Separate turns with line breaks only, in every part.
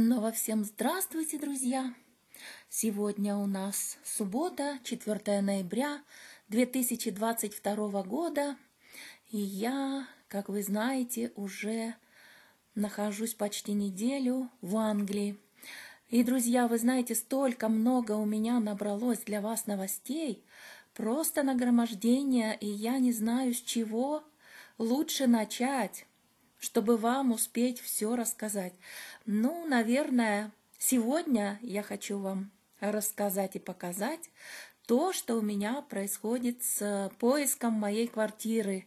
Снова всем здравствуйте, друзья! Сегодня у нас суббота, 4 ноября 2022 года, и я, как вы знаете, уже нахожусь почти неделю в Англии. И, друзья, вы знаете, столько много у меня набралось для вас новостей, просто нагромождение, и я не знаю, с чего лучше начать чтобы вам успеть все рассказать. Ну, наверное, сегодня я хочу вам рассказать и показать то, что у меня происходит с поиском моей квартиры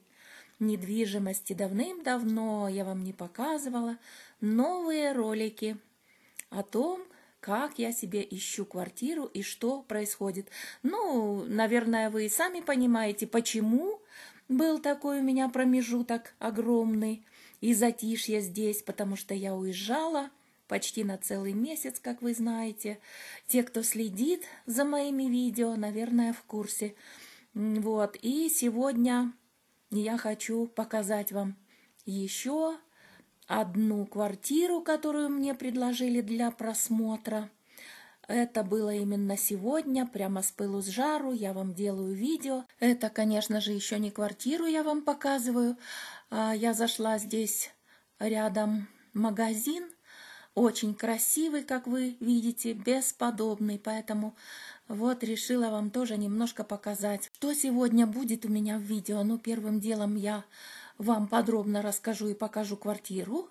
недвижимости. Давным-давно я вам не показывала новые ролики о том, как я себе ищу квартиру и что происходит. Ну, наверное, вы и сами понимаете, почему был такой у меня промежуток огромный и затишье здесь, потому что я уезжала почти на целый месяц, как вы знаете. Те, кто следит за моими видео, наверное, в курсе. Вот, и сегодня я хочу показать вам еще одну квартиру, которую мне предложили для просмотра. Это было именно сегодня, прямо с пылу с жару, я вам делаю видео. Это, конечно же, еще не квартиру я вам показываю. А, я зашла здесь рядом магазин, очень красивый, как вы видите, бесподобный, поэтому вот решила вам тоже немножко показать, что сегодня будет у меня в видео. Ну, первым делом я вам подробно расскажу и покажу квартиру,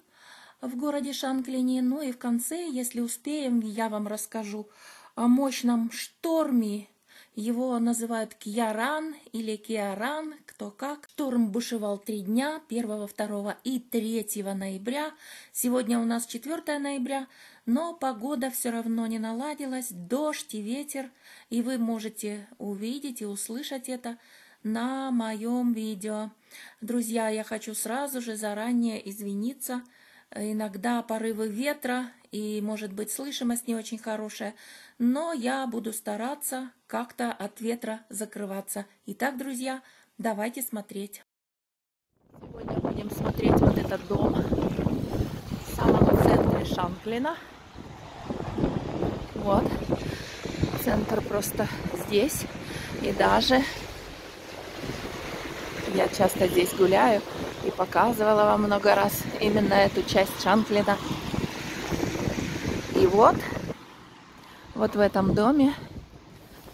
в городе Шанклине. Ну и в конце, если успеем, я вам расскажу о мощном шторме. Его называют Кьяран или Киаран, кто как. Шторм бушевал три дня, 1, 2 и 3 ноября. Сегодня у нас 4 ноября, но погода все равно не наладилась, дождь и ветер, и вы можете увидеть и услышать это на моем видео. Друзья, я хочу сразу же заранее извиниться – иногда порывы ветра, и, может быть, слышимость не очень хорошая, но я буду стараться как-то от ветра закрываться. Итак, друзья, давайте смотреть. Сегодня будем смотреть вот этот дом в самом центре Шанклина. Вот, центр просто здесь, и даже я часто здесь гуляю, и показывала вам много раз именно эту часть Шанклина. И вот, вот в этом доме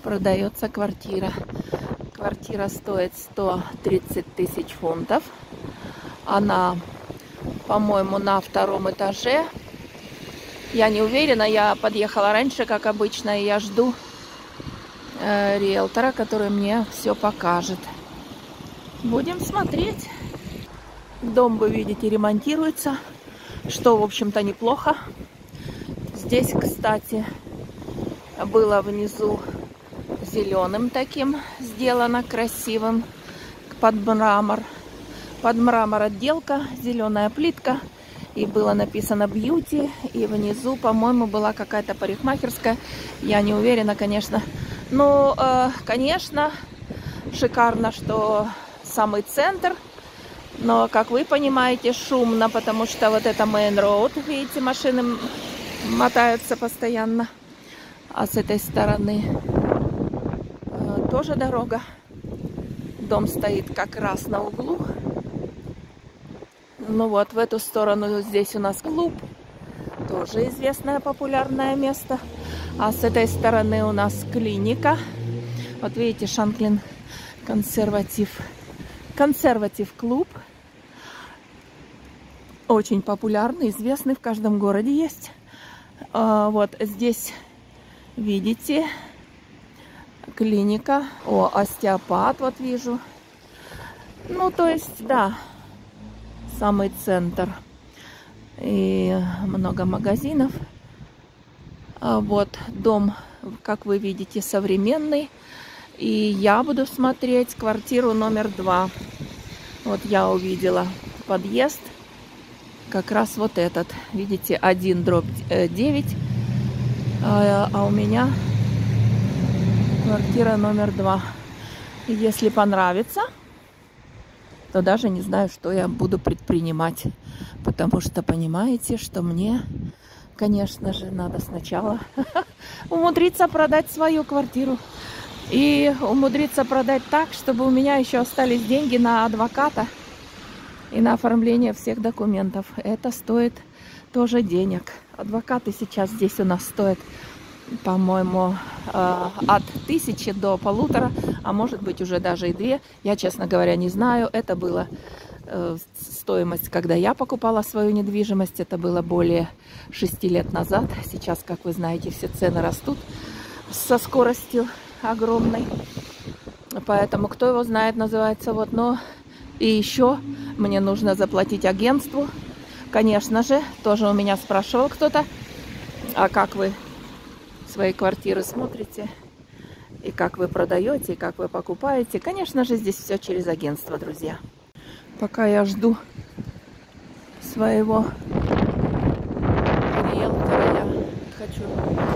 продается квартира. Квартира стоит 130 тысяч фунтов. Она, по-моему, на втором этаже. Я не уверена, я подъехала раньше, как обычно, и я жду э, риэлтора, который мне все покажет. Будем смотреть. Дом, вы видите, ремонтируется, что, в общем-то, неплохо. Здесь, кстати, было внизу зеленым таким сделано, красивым, под мрамор. Под мрамор отделка, зеленая плитка. И было написано бьюти. И внизу, по-моему, была какая-то парикмахерская. Я не уверена, конечно. Но, э, конечно, шикарно, что самый центр – но, как вы понимаете, шумно, потому что вот это main road, видите, машины мотаются постоянно. А с этой стороны э, тоже дорога. Дом стоит как раз на углу. Ну вот, в эту сторону здесь у нас клуб. Тоже известное популярное место. А с этой стороны у нас клиника. Вот видите, Шанклин консерватив. Консерватив клуб. Очень популярный, известный, в каждом городе есть. А, вот здесь, видите, клиника. О, остеопат, вот вижу. Ну, то есть, да, самый центр. И много магазинов. А вот дом, как вы видите, современный. И я буду смотреть квартиру номер два. Вот я увидела подъезд. Как раз вот этот. Видите, один дробь 9. А, а у меня квартира номер два. И если понравится, то даже не знаю, что я буду предпринимать. Потому что понимаете, что мне конечно же, надо сначала умудриться продать свою квартиру. И умудриться продать так, чтобы у меня еще остались деньги на адвоката и на оформление всех документов. Это стоит тоже денег. Адвокаты сейчас здесь у нас стоят, по-моему, э, от тысячи до полутора, а может быть уже даже и две. Я, честно говоря, не знаю. Это было э, стоимость, когда я покупала свою недвижимость. Это было более шести лет назад. Сейчас, как вы знаете, все цены растут со скоростью огромной. Поэтому кто его знает, называется вот. Но и еще мне нужно заплатить агентству. Конечно же, тоже у меня спрашивал кто-то, а как вы свои квартиры смотрите, и как вы продаете, и как вы покупаете. Конечно же, здесь все через агентство, друзья. Пока я жду своего риэлтора, я хочу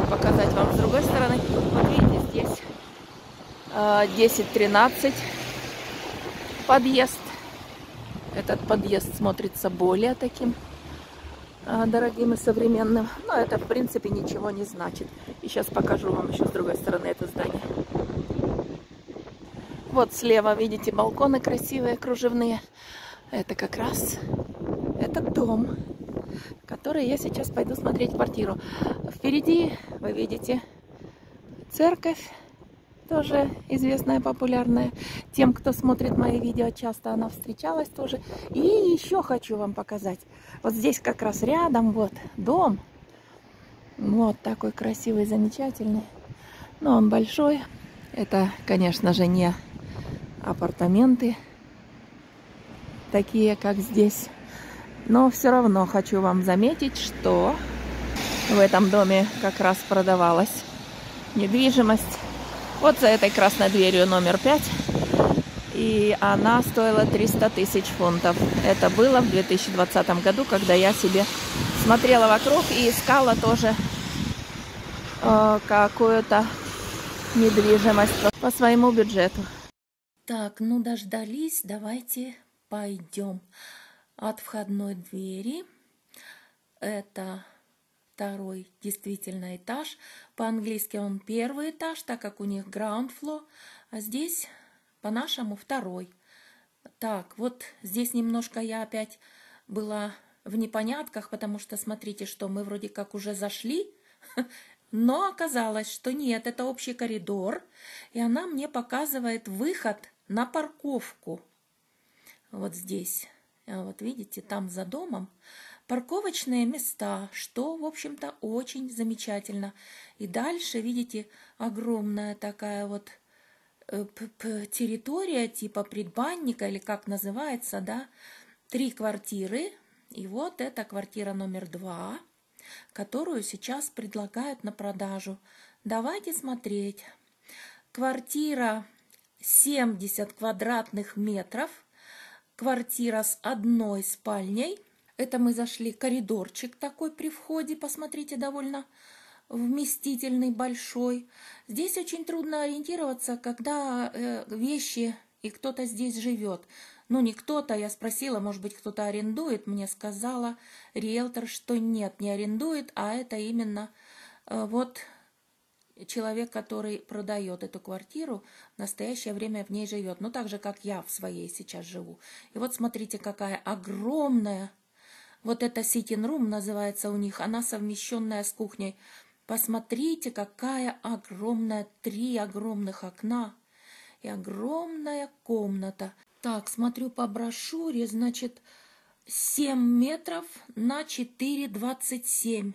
показать вам с другой стороны. Вот видите, здесь 10-13 э, подъезд. Этот подъезд смотрится более таким дорогим и современным. Но это, в принципе, ничего не значит. И сейчас покажу вам еще с другой стороны это здание. Вот слева, видите, балконы красивые, кружевные. Это как раз этот дом, который я сейчас пойду смотреть квартиру. Впереди, вы видите, церковь тоже известная, популярная. Тем, кто смотрит мои видео, часто она встречалась тоже. И еще хочу вам показать. Вот здесь как раз рядом вот дом. Вот такой красивый, замечательный. Но он большой. Это, конечно же, не апартаменты, такие, как здесь. Но все равно хочу вам заметить, что в этом доме как раз продавалась недвижимость вот за этой красной дверью номер 5. И она стоила 300 тысяч фунтов. Это было в 2020 году, когда я себе смотрела вокруг и искала тоже э, какую-то недвижимость по своему бюджету. Так, ну дождались, давайте пойдем от входной двери. Это второй действительно этаж. По-английски он первый этаж, так как у них ground floor, а здесь по-нашему второй. Так, вот здесь немножко я опять была в непонятках, потому что смотрите, что мы вроде как уже зашли, но оказалось, что нет, это общий коридор, и она мне показывает выход на парковку. Вот здесь. Вот видите, там за домом парковочные места, что, в общем-то, очень замечательно. И дальше, видите, огромная такая вот э, территория типа предбанника или как называется, да, три квартиры. И вот эта квартира номер два, которую сейчас предлагают на продажу. Давайте смотреть. Квартира 70 квадратных метров, квартира с одной спальней – это мы зашли, коридорчик такой при входе, посмотрите, довольно вместительный, большой. Здесь очень трудно ориентироваться, когда э, вещи и кто-то здесь живет. Ну, не кто-то, я спросила, может быть, кто-то арендует. Мне сказала риэлтор, что нет, не арендует, а это именно э, вот человек, который продает эту квартиру, в настоящее время в ней живет. Ну, так же, как я в своей сейчас живу. И вот смотрите, какая огромная вот эта room называется у них, она совмещенная с кухней. Посмотрите, какая огромная, три огромных окна и огромная комната. Так, смотрю по брошюре, значит, 7 метров на 4,27.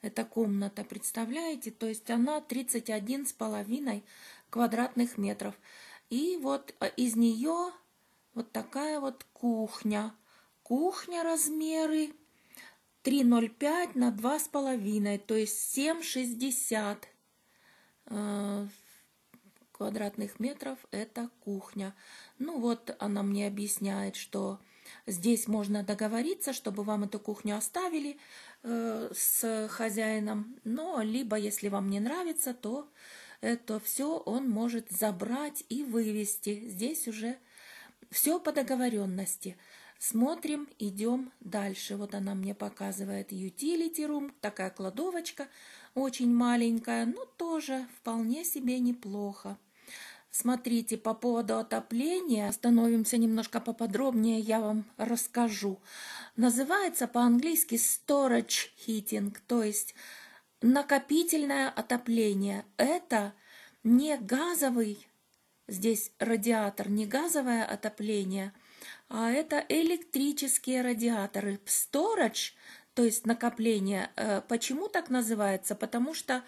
Эта комната, представляете? То есть она 31 с половиной квадратных метров. И вот э, из нее вот такая вот кухня. Кухня размеры 3,05 на 2,5, то есть 7,60 э, квадратных метров это кухня. Ну вот она мне объясняет, что здесь можно договориться, чтобы вам эту кухню оставили э, с хозяином, но либо если вам не нравится, то это все он может забрать и вывести. Здесь уже все по договоренности. Смотрим, идем дальше. Вот она мне показывает utility room, такая кладовочка, очень маленькая, но тоже вполне себе неплохо. Смотрите, по поводу отопления, становимся немножко поподробнее, я вам расскажу. Называется по-английски storage heating, то есть накопительное отопление. Это не газовый, здесь радиатор, не газовое отопление, а это электрические радиаторы. Storage, то есть накопление, э, почему так называется? Потому что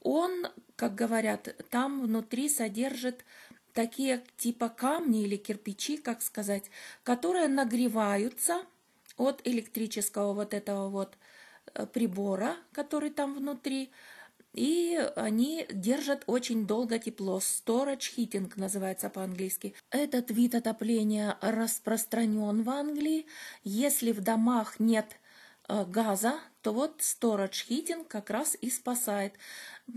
он, как говорят, там внутри содержит такие типа камни или кирпичи, как сказать, которые нагреваются от электрического вот этого вот э, прибора, который там внутри, и они держат очень долго тепло. Storage heating называется по-английски. Этот вид отопления распространен в Англии. Если в домах нет Э, газа, то вот storage heating как раз и спасает.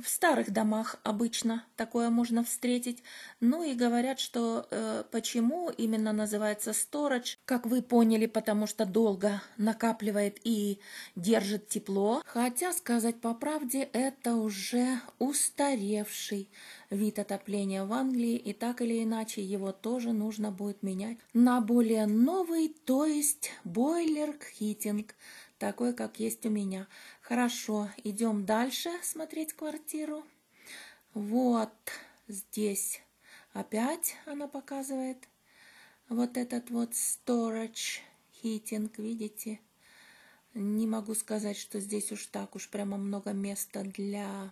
В старых домах обычно такое можно встретить. Ну и говорят, что э, почему именно называется storage, как вы поняли, потому что долго накапливает и держит тепло. Хотя, сказать по правде, это уже устаревший вид отопления в Англии, и так или иначе его тоже нужно будет менять на более новый, то есть бойлер хитинг такой, как есть у меня. Хорошо, идем дальше смотреть квартиру. Вот здесь опять она показывает вот этот вот storage heating, видите? Не могу сказать, что здесь уж так уж прямо много места для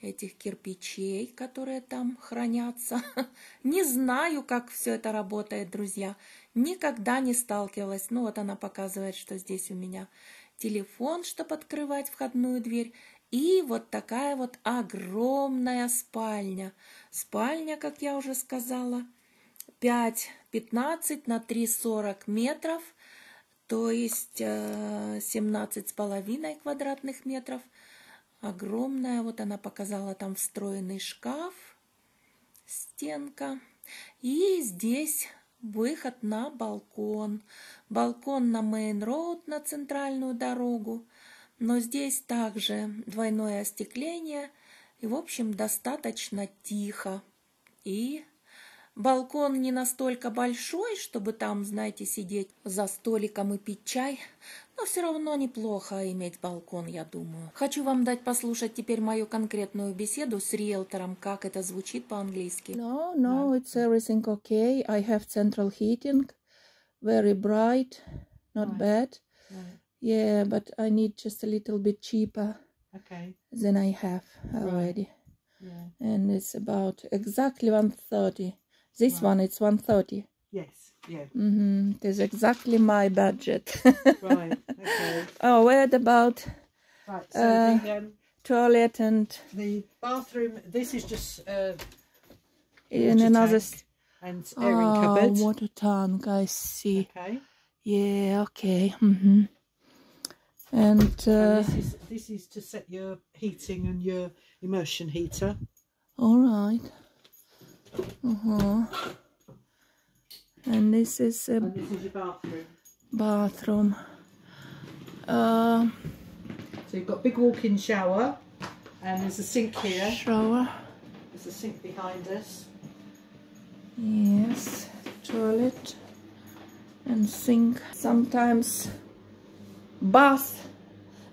этих кирпичей, которые там хранятся. Не знаю, как все это работает, друзья. Никогда не сталкивалась. Ну вот она показывает, что здесь у меня телефон, чтобы открывать входную дверь. И вот такая вот огромная спальня. Спальня, как я уже сказала, 5-15 на 3,40 метров, то есть 17 э, квадратных метров – огромная. Вот она показала там встроенный шкаф, стенка. И здесь выход на балкон. Балкон на Мейн-Роуд, на центральную дорогу. Но здесь также двойное остекление. И, в общем, достаточно тихо. И Балкон не настолько большой, чтобы там, знаете, сидеть за столиком и пить чай, но все равно неплохо иметь балкон, я думаю. Хочу вам дать послушать теперь мою конкретную беседу с риэлтором, как это звучит по-английски.
No, no, it's everything okay. I have central heating, very bright, not right. bad. Right. Yeah, but I need just a little bit cheaper okay. than I have already. Right. Yeah. And it's about exactly 130. This one, it's 130.
Yes, yeah.
Mm-hmm. It is exactly my budget.
right, okay.
Oh, what about
right, so uh, the, um,
toilet and...
The bathroom, this is just uh,
in another...
And airing oh, cupboard.
water tank, I see.
Okay.
Yeah, okay. Mm-hmm. And, uh,
and this, is, this is to set your heating and your immersion heater.
All right. Uh-huh. And this is a
and this is bathroom.
Bathroom. Uh,
so you've got a big walk-in shower and there's a sink here.
Shower.
There's a sink behind us.
Yes, toilet and sink. Sometimes bath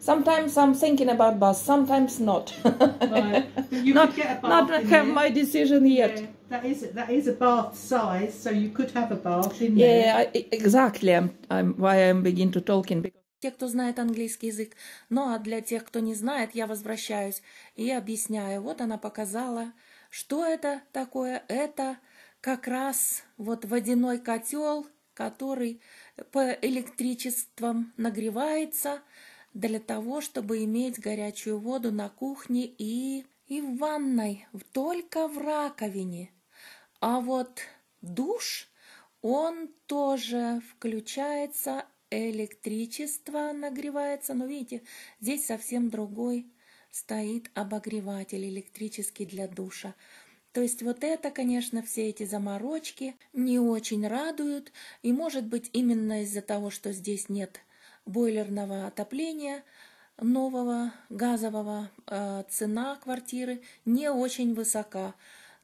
Sometimes I'm thinking about bus, sometimes not.
right. You
not,
get a bath
not have my decision yet.
Yeah, that is that is a bath size, so you could have a bath in
there. Yeah, I, exactly. I'm, I'm why I'm begin to talking because
те, кто знает английский язык. Ну а для тех, кто не знает, я возвращаюсь и объясняю. Вот она показала, что это такое. Это как раз вот водяной котел, который по электричествам нагревается, для того, чтобы иметь горячую воду на кухне и, и в ванной, только в раковине. А вот душ, он тоже включается, электричество нагревается. Но видите, здесь совсем другой стоит обогреватель электрический для душа. То есть вот это, конечно, все эти заморочки не очень радуют. И может быть именно из-за того, что здесь нет бойлерного отопления нового газового, э, цена квартиры не очень высока.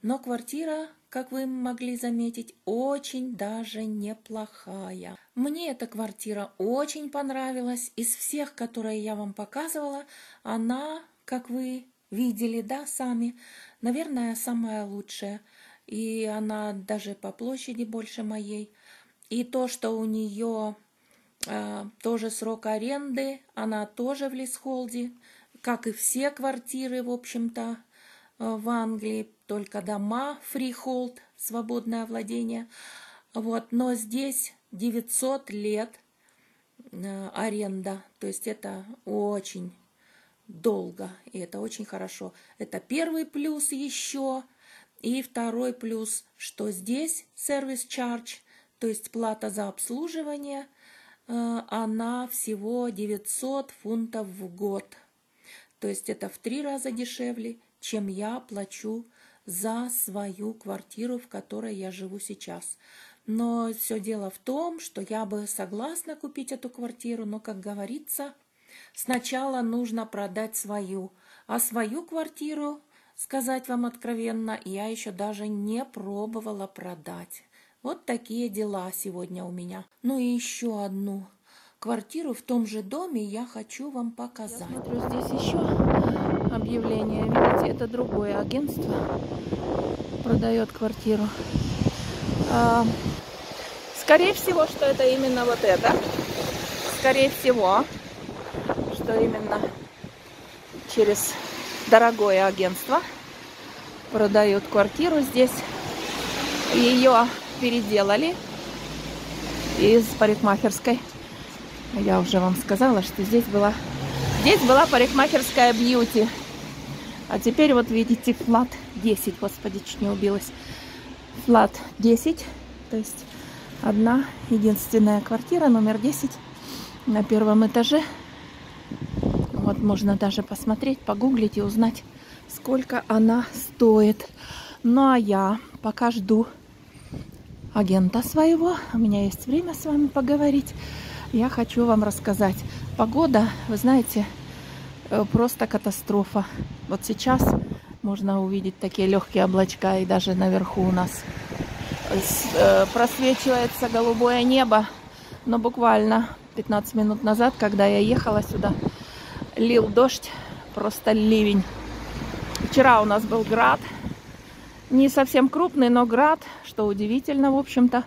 Но квартира, как вы могли заметить, очень даже неплохая. Мне эта квартира очень понравилась. Из всех, которые я вам показывала, она, как вы видели, да, сами, наверное, самая лучшая. И она даже по площади больше моей. И то, что у нее тоже срок аренды, она тоже в leasehold е, как и все квартиры, в общем-то, э, в Англии, только дома, freehold, свободное владение. Вот, но здесь 900 лет э, аренда, то есть это очень долго, и это очень хорошо. Это первый плюс еще. И второй плюс, что здесь сервис charge, то есть плата за обслуживание, она всего 900 фунтов в год. То есть это в три раза дешевле, чем я плачу за свою квартиру, в которой я живу сейчас. Но все дело в том, что я бы согласна купить эту квартиру, но, как говорится, Сначала нужно продать свою, а свою квартиру, сказать вам откровенно, я еще даже не пробовала продать. Вот такие дела сегодня у меня. Ну и еще одну квартиру в том же доме я хочу вам показать.
Я смотрю, здесь еще объявление. Видите, это другое агентство продает квартиру. А, скорее всего, что это именно вот это. Скорее всего что именно через дорогое агентство продают квартиру здесь. Ее переделали из парикмахерской. Я уже вам сказала, что здесь была, здесь была парикмахерская бьюти. А теперь вот видите флат 10. Господи, чуть не убилась. Флат 10. То есть одна единственная квартира, номер 10 на первом этаже. Вот можно даже посмотреть, погуглить и узнать, сколько она стоит. Ну а я пока жду агента своего. У меня есть время с вами поговорить. Я хочу вам рассказать. Погода, вы знаете, э, просто катастрофа. Вот сейчас можно увидеть такие легкие облачка, и даже наверху у нас э, просвечивается голубое небо. Но буквально 15 минут назад, когда я ехала сюда, лил дождь, просто ливень. Вчера у нас был град, не совсем крупный, но град, что удивительно, в общем-то.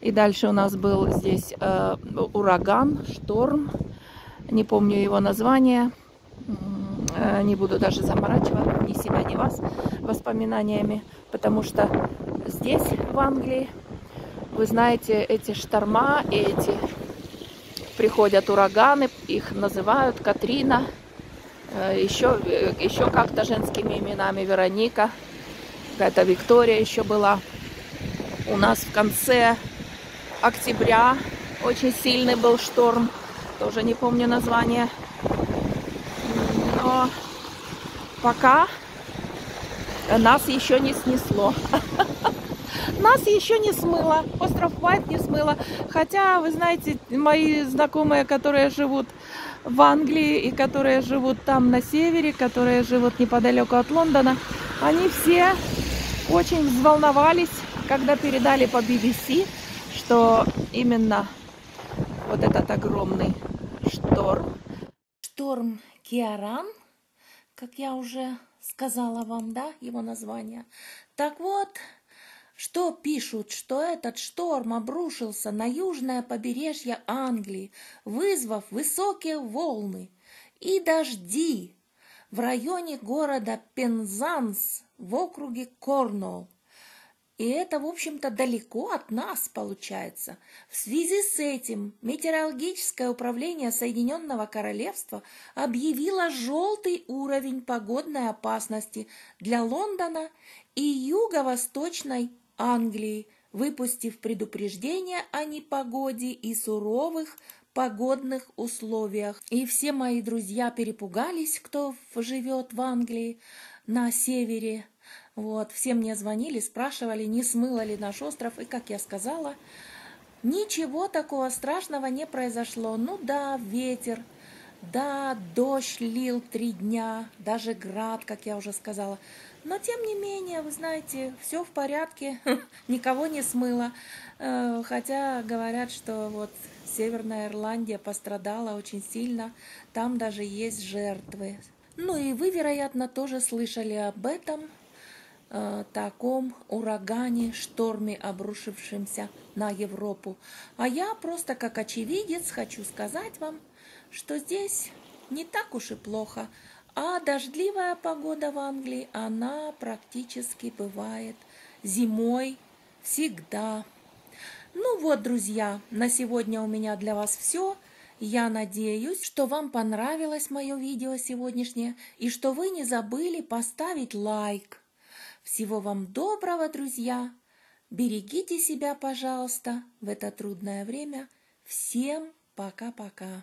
И дальше у нас был здесь э, ураган, шторм, не помню его название, э, не буду даже заморачивать ни себя, ни вас воспоминаниями, потому что здесь, в Англии, вы знаете, эти шторма, эти приходят ураганы, их называют Катрина, еще, э, еще как-то женскими именами Вероника, какая-то Виктория еще была. У нас в конце октября очень сильный был шторм, тоже не помню название. Но пока нас еще не снесло. Нас еще не смыло, остров Уайт не смыло. Хотя, вы знаете, мои знакомые, которые живут в Англии и которые живут там на севере, которые живут неподалеку от Лондона, они все очень взволновались, когда передали по BBC, что именно вот этот огромный шторм.
Шторм Киаран, как я уже сказала вам, да, его название. Так вот, что пишут, что этот шторм обрушился на южное побережье Англии, вызвав высокие волны и дожди в районе города Пензанс в округе Корнуолл. И это, в общем-то, далеко от нас получается. В связи с этим Метеорологическое управление Соединенного Королевства объявило желтый уровень погодной опасности для Лондона и юго-восточной Англии, выпустив предупреждение о непогоде и суровых погодных условиях. И все мои друзья перепугались, кто живет в Англии на севере, Вот, все мне звонили, спрашивали, не смыло ли наш остров, и, как я сказала, ничего такого страшного не произошло. Ну да, ветер, да, дождь лил три дня, даже град, как я уже сказала. Но, тем не менее, вы знаете, все в порядке, никого не смыло. Э, хотя говорят, что вот Северная Ирландия пострадала очень сильно, там даже есть жертвы. Ну и вы, вероятно, тоже слышали об этом, э, таком урагане, шторме, обрушившемся на Европу. А я просто как очевидец хочу сказать вам, что здесь не так уж и плохо. А дождливая погода в Англии, она практически бывает зимой всегда. Ну вот, друзья, на сегодня у меня для вас все. Я надеюсь, что вам понравилось мое видео сегодняшнее и что вы не забыли поставить лайк. Всего вам доброго, друзья! Берегите себя, пожалуйста, в это трудное время. Всем пока-пока!